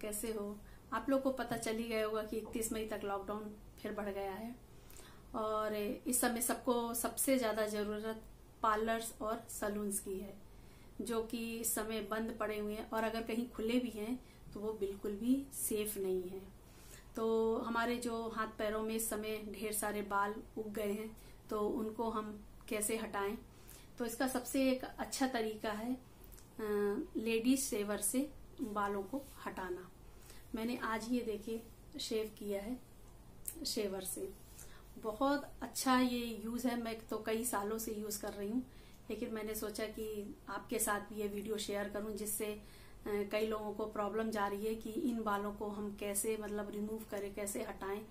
कैसे हो? आप लोग को पता चल ही गया होगा कि 31 मई तक लॉकडाउन फिर बढ़ गया है। और इस समय सबको सबसे ज़्यादा ज़रूरत पार्लर्स और सलून्स की है, जो कि इस समय बंद पड़े हुए हैं। और अगर कहीं खुले भी हैं तो वो बिल्कुल भी सेफ़ नहीं है। तो हमारे जो हाथ पैरों में इस समय ढेर सारे बाल उग गए हैं तो उनको हम कैसे हटाएँ? तो इसका सबसे एक अच्छा तरीका है लेडीज़ सेवर से बालों को हटाना। मैंने आज ये देखिए शेव किया है, शेवर से। बहुत अच्छा ये यूज़ है, मैं तो कई सालों से यूज़ कर रही हूँ, लेकिन मैंने सोचा कि आपके साथ भी ये वीडियो शेयर करूँ, जिससे कई लोगों को प्रॉब्लम जा रही है कि इन बालों को हम कैसे मतलब रिमूव करें, कैसे हटाएँ।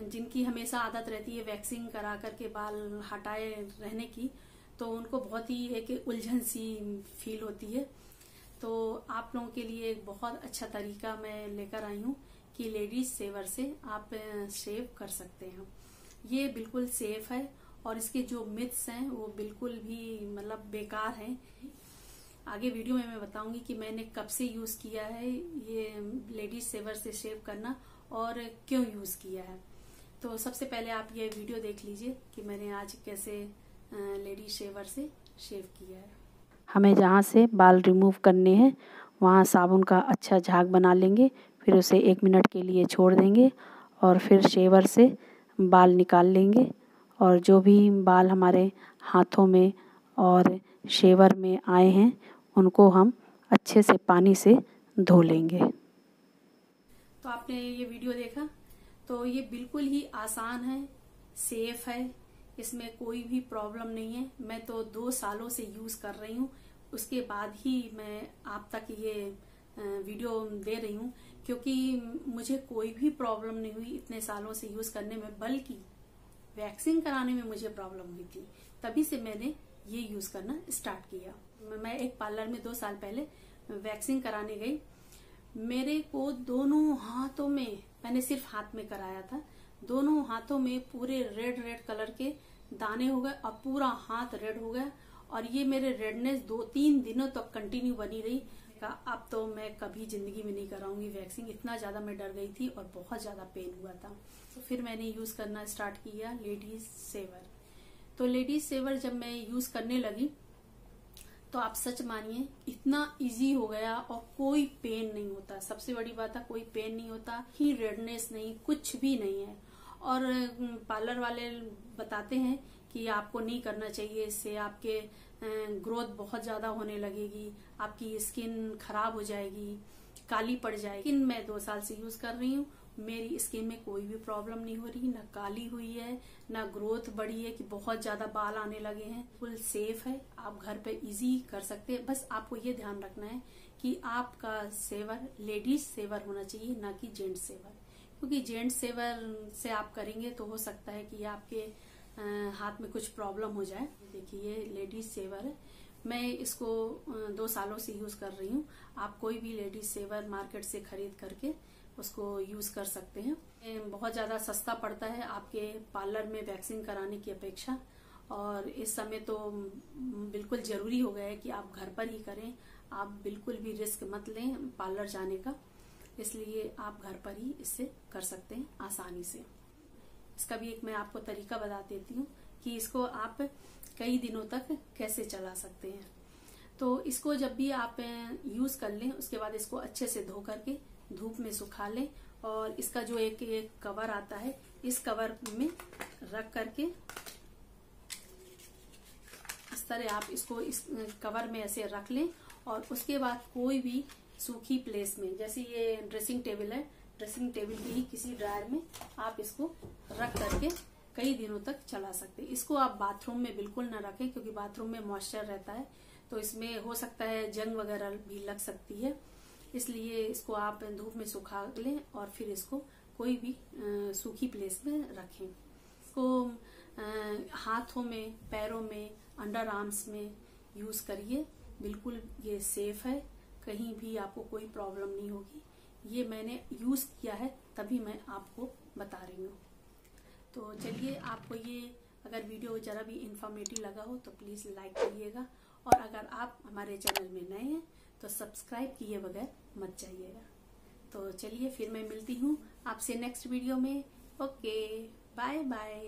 जिनकी हमेशा आदत रहती है वैक्सिंग करा करके बाल हटाए रहने की तो उनको बहुत ही एक उलझन सी फील होती है। तो आप लोगों के लिए एक बहुत अच्छा तरीका मैं लेकर आई हूँ कि लेडीज़ सेवर से आप शेव कर सकते हैं। ये बिल्कुल सेफ़ है और इसके जो मिथ्स हैं, वो बिल्कुल भी मतलब बेकार हैं। आगे वीडियो में मैं बताऊँगी कि मैंने कब से यूज़ किया है ये लेडीज़ सेवर से शेव करना और क्यों यूज़ किया है। तो सबसे पहले आप ये वीडियो देख लीजिए कि मैंने आज कैसे लेडी शेवर से शेव किया है। हमें जहाँ से बाल रिमूव करने हैं, वहाँ साबुन का अच्छा झाग बना लेंगे, फिर उसे एक मिनट के लिए छोड़ देंगे और फिर शेवर से बाल निकाल लेंगे। और जो भी बाल हमारे हाथों में और शेवर में आए हैं, उनको हम अच्छे से पानी से धो लेंगे। तो आपने ये वीडियो देखा? तो ये बिल्कुल ही आसान है, सेफ़ है इसमें कोई भी प्रॉब्लम नहीं है। मैं तो दो सालों से यूज़ कर रही हूँ। उसके बाद ही मैं आप तक ये वीडियो दे रही हूँ क्योंकि मुझे कोई भी प्रॉब्लम नहीं हुई इतने सालों से यूज़ करने में, बल्कि वैक्सीन कराने में मुझे प्रॉब्लम हुई थी। तभी से मैंने ये यूज़ करना स्टार्ट किया। मैं एक पार्लर में दो साल पहले वैक्सीन कराने गई। मेरे को दोनों हाथों में, मैंने सिर्फ़ हाथ में कराया था। दोनों हाथों में पूरे रेड रेड कलर के दाने हो गए और पूरा हाथ रेड हो गया और ये मेरे रेडनेस दो तीन दिनों तक कंटिन्यू बनी रही। का अब तो मैं कभी ज़िंदगी में नहीं कराऊँगी वैक्सीन इतना ज़्यादा मैं डर गई थी और बहुत ज़्यादा पेन हुआ था। तो फिर मैंने यूज़ करना स्टार्ट किया लेडीज़ सेवर तो लेडीज़ सेवर जब मैं यूज़ करने लगी तो आप सच मानिए, इतना इजी हो गया और कोई पेन नहीं होता। सबसे बड़ी बात है, कोई पेन नहीं होता, ही रेडनेस नहीं, कुछ भी नहीं है। और पार्लर वाले बताते हैं कि आपको नहीं करना चाहिए, इससे आपके ग्रोथ बहुत ज़्यादा होने लगेगी, आपकी स्किन खराब हो जाएगी, काली पड़ जाएगी। स्किन मैं दो साल से यूज़ कर रही हूँ, मेरी स्किन में कोई भी प्रॉब्लम नहीं हो रही, ना काली हुई है, ना ग्रोथ बढ़ी है कि बहुत ज़्यादा बाल आने लगे हैं। फुल सेफ़ है, आप घर पे इजी कर सकते हैं। बस आपको ये ध्यान रखना है कि आपका सेवर, लेडीज़ सेवर होना चाहिए, ना कि जेंट्स सेवर। क्योंकि जेंट्स सेवर से आप करेंगे तो हो सकता है कि आपके हाथ में कुछ प्रॉब्लम हो जाए। देखिए, ये लेडीज़ सेवर है। मैं इसको दो सालों से यूज़ कर रही हूँ। आप कोई भी लेडीज़ सेवर मार्केट से खरीद करके उसको यूज़ कर सकते हैं। बहुत ज़्यादा सस्ता पड़ता है आपके पार्लर में वैक्सीन कराने की अपेक्षा। और इस समय तो बिल्कुल ज़रूरी हो गया है कि आप घर पर ही करें। आप बिल्कुल भी रिस्क मत लें पार्लर जाने का। इसलिए आप घर पर ही इससे कर सकते हैं आसानी से। इसका भी एक मैं आपको तरीका बता देती हूँ कि इसको आप कई दिनों तक कैसे चला सकते हैं। तो इसको जब भी आप यूज़ कर लें, उसके बाद इसको अच्छे से धो करके धूप में सुखा लें और इसका जो एक एक कवर आता है, इस कवर में रख करके इस तरह आप इसको इस कवर में ऐसे रख लें और उसके बाद कोई भी सूखी प्लेस में। जैसे ये ड्रेसिंग टेबल है ड्रेसिंग टेबल की ही किसी ड्रायर में आप इसको रख करके कई दिनों तक चला सकते हैं। इसको आप बाथरूम में बिल्कुल ना रखें, क्योंकि बाथरूम में मॉइस्चर रहता है तो इसमें हो सकता है जंग वगैरह भी लग सकती है। इसलिए इसको आप धूप में सुखा लें और फिर इसको कोई भी सूखी प्लेस में रखें। इसको हाथों में, पैरों में अंडर आर्म्स में यूज़ करिए। बिल्कुल ये सेफ़ है। कहीं भी आपको कोई प्रॉब्लम नहीं होगी। ये मैंने यूज़ किया है, तभी मैं आपको बता रही हूँ। तो चलिए आपको ये, अगर वीडियो जरा भी इंफॉर्मेटिव लगा हो तो प्लीज़ लाइक करिएगा। और अगर आप हमारे चैनल में नए हैं तो सब्सक्राइब किए बगैर मत जाइएगा। तो चलिए फिर मैं मिलती हूँ आपसे नेक्स्ट वीडियो में। Okay bye bye